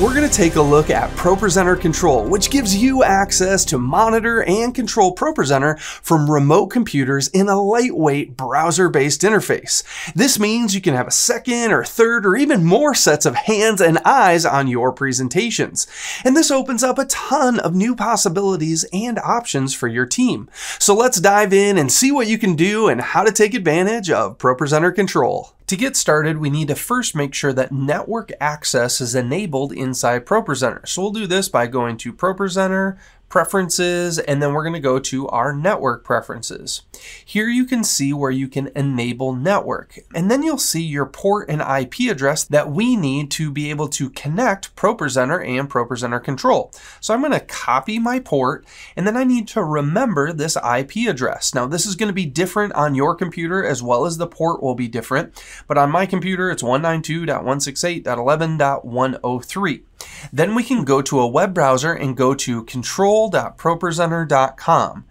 we're going to take a look at ProPresenter Control, which gives you access to monitor and control ProPresenter from remote computers in a lightweight browser-based interface. This means you can have a second or third or even more sets of hands and eyes on your presentations. And this opens up a ton of new possibilities and options for your team. So let's dive in and see what you can do and how to take advantage of ProPresenter Control. To get started, we need to first make sure that network access is enabled inside ProPresenter. So we'll do this by going to ProPresenter, preferences, and then we're going to go to our network preferences. Here you can see where you can enable network, and then you'll see your port and IP address that we need to be able to connect ProPresenter and ProPresenter control. So I'm going to copy my port, and then I need to remember this IP address. Now this is going to be different on your computer as well as the port will be different, but on my computer it's 192.168.11.103. Then we can go to a web browser and go to control.propresenter.com.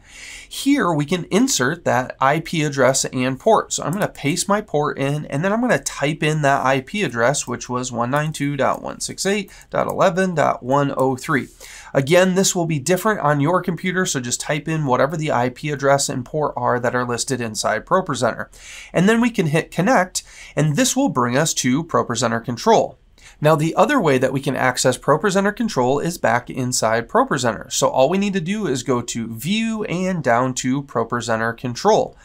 Here we can insert that IP address and port. So I'm going to paste my port in and then I'm going to type in that IP address which was 192.168.11.103. Again, this will be different on your computer, so just type in whatever the IP address and port are that are listed inside ProPresenter. And then we can hit connect, and this will bring us to ProPresenter Control. Now the other way that we can access ProPresenter control is back inside ProPresenter. So all we need to do is go to View and down to ProPresenter Control.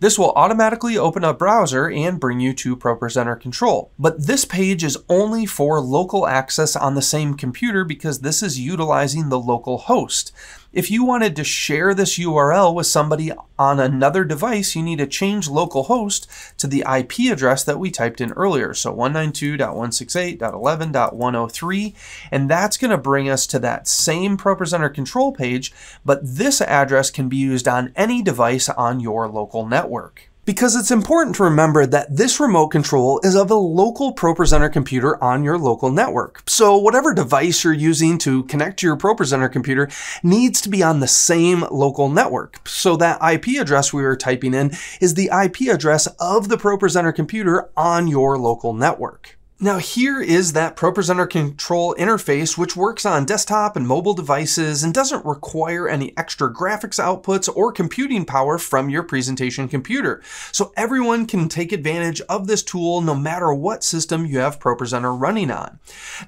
This will automatically open up browser and bring you to ProPresenter Control. But this page is only for local access on the same computer because this is utilizing the local host. If you wanted to share this URL with somebody on another device, you need to change localhost to the IP address that we typed in earlier. So 192.168.11.103. And that's going to bring us to that same ProPresenter control page, but this address can be used on any device on your local network. Because it's important to remember that this remote control is of a local ProPresenter computer on your local network. So whatever device you're using to connect to your ProPresenter computer needs to be on the same local network. So that IP address we were typing in is the IP address of the ProPresenter computer on your local network. Now here is that ProPresenter control interface which works on desktop and mobile devices and doesn't require any extra graphics outputs or computing power from your presentation computer. So everyone can take advantage of this tool no matter what system you have ProPresenter running on.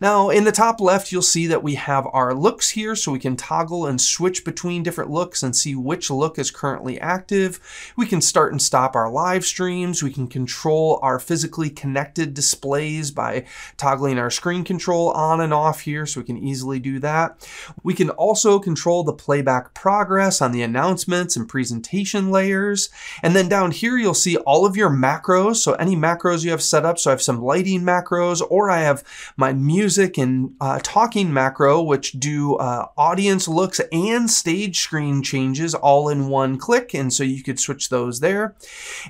Now in the top left you'll see that we have our looks here so we can toggle and switch between different looks and see which look is currently active. We can start and stop our live streams. We can control our physically connected displays by by toggling our screen control on and off here so we can easily do that. We can also control the playback progress on the announcements and presentation layers. And then down here you'll see all of your macros. So any macros you have set up. So I have some lighting macros or I have my music and uh, talking macro which do uh, audience looks and stage screen changes all in one click. And so you could switch those there.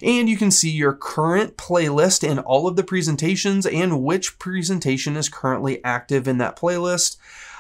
And you can see your current playlist and all of the presentations and which presentation is currently active in that playlist.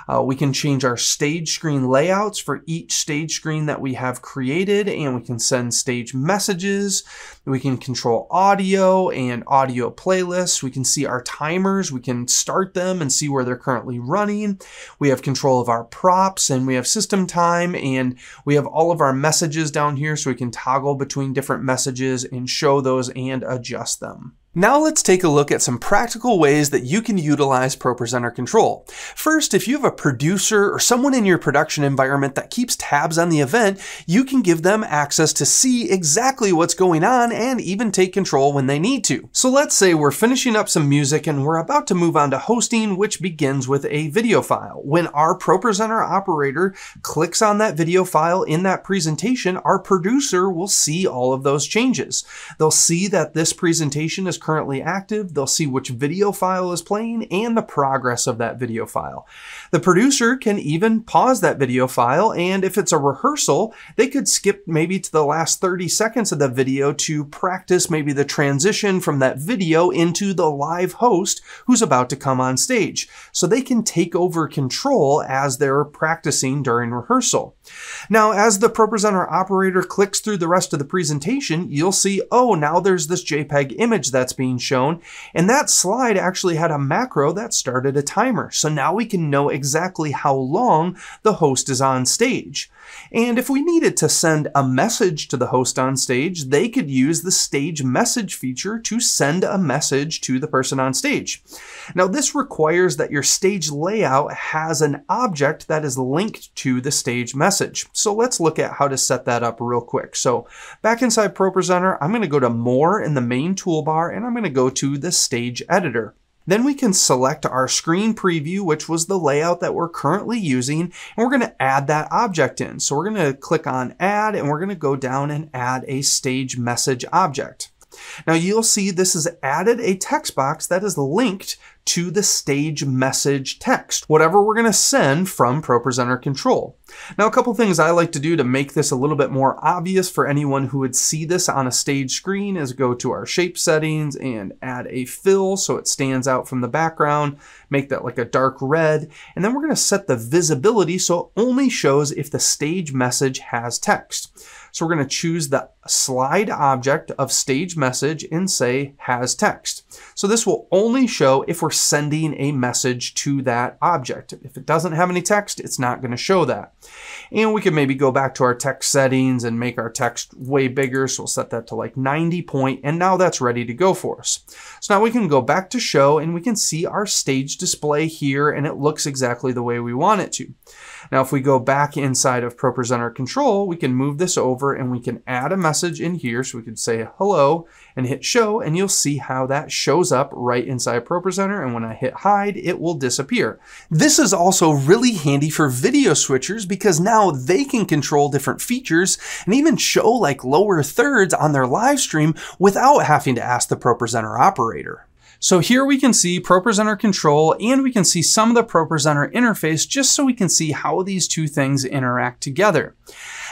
Uh, we can change our stage screen layouts for each stage screen that we have created, and we can send stage messages. We can control audio and audio playlists. We can see our timers. We can start them and see where they're currently running. We have control of our props and we have system time and we have all of our messages down here so we can toggle between different messages and show those and adjust them. Now let's take a look at some practical ways that you can utilize ProPresenter Control. First, if you have a producer or someone in your production environment that keeps tabs on the event, you can give them access to see exactly what's going on and even take control when they need to. So let's say we're finishing up some music and we're about to move on to hosting, which begins with a video file. When our ProPresenter operator clicks on that video file in that presentation, our producer will see all of those changes. They'll see that this presentation is currently active, they'll see which video file is playing and the progress of that video file. The producer can even pause that video file and if it's a rehearsal, they could skip maybe to the last 30 seconds of the video to practice maybe the transition from that video into the live host who's about to come on stage. So they can take over control as they're practicing during rehearsal. Now, as the ProPresenter operator clicks through the rest of the presentation, you'll see, oh, now there's this JPEG image that's being shown. And that slide actually had a macro that started a timer. So now we can know exactly how long the host is on stage. And if we needed to send a message to the host on stage, they could use the stage message feature to send a message to the person on stage. Now this requires that your stage layout has an object that is linked to the stage message. So let's look at how to set that up real quick. So back inside ProPresenter, I'm going to go to More in the main toolbar and I'm going to go to the Stage Editor. Then we can select our screen preview, which was the layout that we're currently using, and we're going to add that object in. So we're going to click on add and we're going to go down and add a stage message object. Now you'll see this has added a text box that is linked to the stage message text, whatever we're going to send from ProPresenter Control. Now, a couple things I like to do to make this a little bit more obvious for anyone who would see this on a stage screen is go to our shape settings and add a fill so it stands out from the background, make that like a dark red, and then we're going to set the visibility so it only shows if the stage message has text. So we're going to choose the slide object of stage message and say has text. So this will only show if we're sending a message to that object. If it doesn't have any text, it's not going to show that. And we can maybe go back to our text settings and make our text way bigger. So we'll set that to like 90 point and now that's ready to go for us. So now we can go back to show and we can see our stage display here and it looks exactly the way we want it to. Now, if we go back inside of ProPresenter Control, we can move this over and we can add a message in here. So we could say hello and hit show, and you'll see how that shows up right inside ProPresenter. And when I hit hide, it will disappear. This is also really handy for video switchers because now they can control different features and even show like lower thirds on their live stream without having to ask the ProPresenter operator. So here we can see ProPresenter control and we can see some of the ProPresenter interface just so we can see how these two things interact together.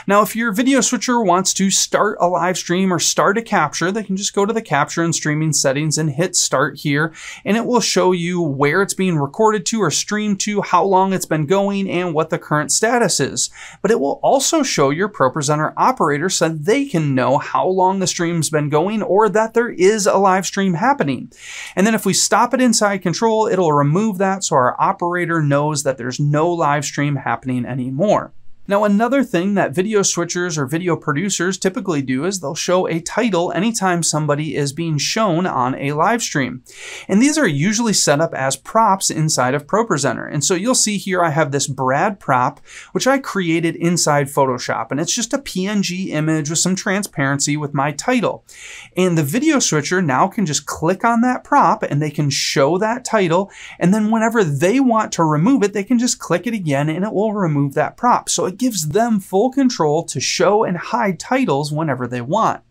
Now, if your video switcher wants to start a live stream or start a capture, they can just go to the capture and streaming settings and hit start here, and it will show you where it's being recorded to or streamed to, how long it's been going, and what the current status is. But it will also show your ProPresenter operator so they can know how long the stream's been going or that there is a live stream happening. And then if we stop it inside control, it'll remove that so our operator knows that there's no live stream happening anymore. Now, another thing that video switchers or video producers typically do is they'll show a title anytime somebody is being shown on a live stream. And these are usually set up as props inside of ProPresenter. And so you'll see here I have this Brad prop, which I created inside Photoshop. And it's just a PNG image with some transparency with my title. And the video switcher now can just click on that prop and they can show that title. And then whenever they want to remove it, they can just click it again and it will remove that prop. So it gives them full control to show and hide titles whenever they want.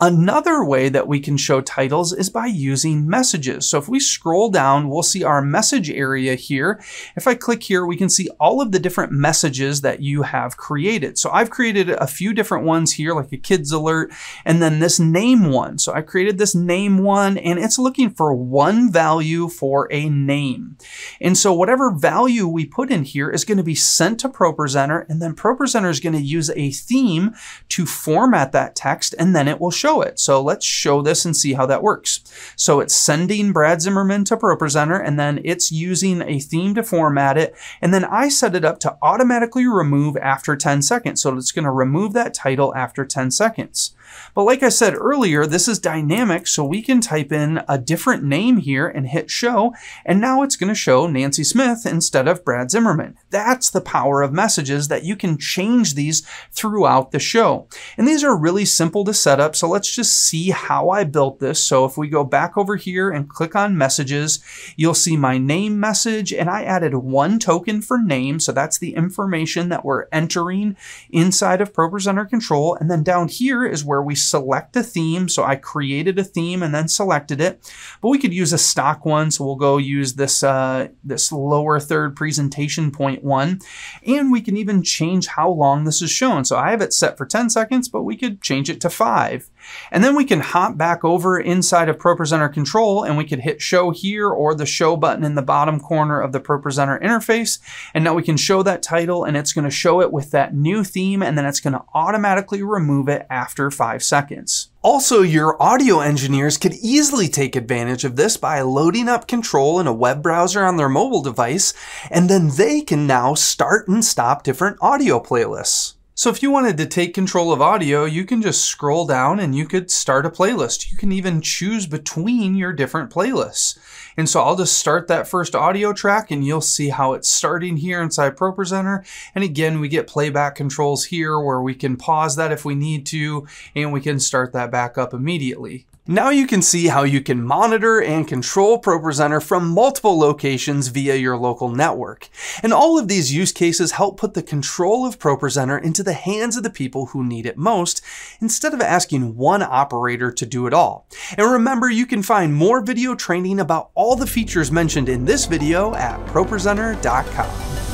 Another way that we can show titles is by using messages. So if we scroll down, we'll see our message area here. If I click here, we can see all of the different messages that you have created. So I've created a few different ones here, like a kids alert, and then this name one. So I created this name one, and it's looking for one value for a name. And so whatever value we put in here is going to be sent to ProPresenter, and then ProPresenter is going to use a theme to format that text, and then it will show show it. So let's show this and see how that works. So it's sending Brad Zimmerman to ProPresenter and then it's using a theme to format it. And then I set it up to automatically remove after 10 seconds. So it's going to remove that title after 10 seconds. But like I said earlier, this is dynamic, so we can type in a different name here and hit show, and now it's going to show Nancy Smith instead of Brad Zimmerman. That's the power of messages that you can change these throughout the show. And these are really simple to set up, so let's just see how I built this. So if we go back over here and click on messages, you'll see my name message, and I added one token for name, so that's the information that we're entering inside of ProPresenter Control, and then down here is where we select a theme. So I created a theme and then selected it, but we could use a stock one. So we'll go use this, uh, this lower third presentation point one, and we can even change how long this is shown. So I have it set for 10 seconds, but we could change it to five. And then we can hop back over inside of ProPresenter Control and we could hit show here or the show button in the bottom corner of the ProPresenter interface. And now we can show that title and it's gonna show it with that new theme and then it's gonna automatically remove it after five seconds. Also, your audio engineers could easily take advantage of this by loading up control in a web browser on their mobile device, and then they can now start and stop different audio playlists. So if you wanted to take control of audio, you can just scroll down and you could start a playlist. You can even choose between your different playlists. And so I'll just start that first audio track and you'll see how it's starting here inside ProPresenter. And again, we get playback controls here where we can pause that if we need to, and we can start that back up immediately. Now you can see how you can monitor and control ProPresenter from multiple locations via your local network. And all of these use cases help put the control of ProPresenter into the hands of the people who need it most, instead of asking one operator to do it all. And remember, you can find more video training about all the features mentioned in this video at ProPresenter.com.